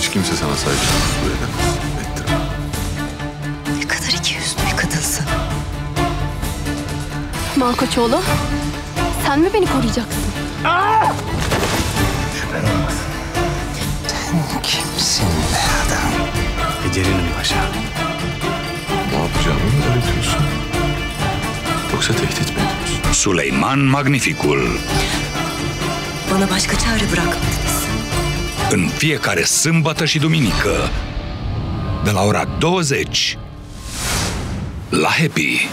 Hiç kimse sana saygısızlık edemez. Ne kadar iki yüzlü bir kadınsın. Malkoçoğlu, sen mi beni koruyacaksın? Kimsin be adam? Becerelim paşa. Ne yapacağını mı öğretiyorsun? Yoksa tehdit mi ediyorsun? Süleyman Magnificul. Bana başka çare bırakmadınız. În fiecare sâmbătă și duminică, de la ora 20, la Happy.